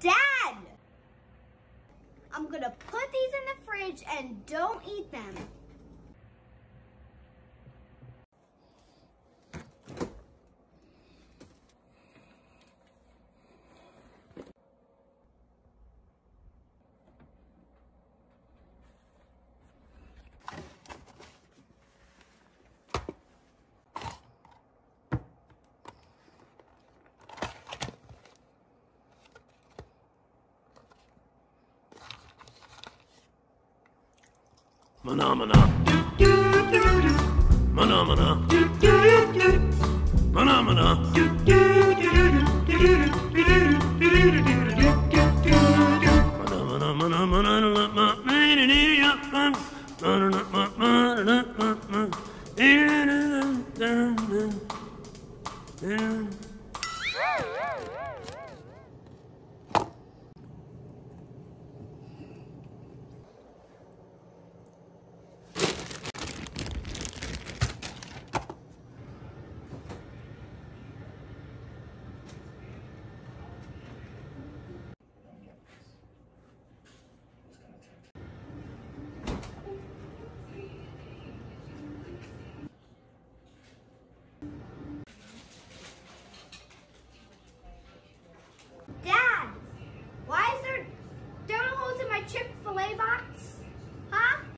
Dad! I'm gonna put these in the fridge and don't eat them. Phenomena. Phenomena. Phenomena. Yeah. Playbots?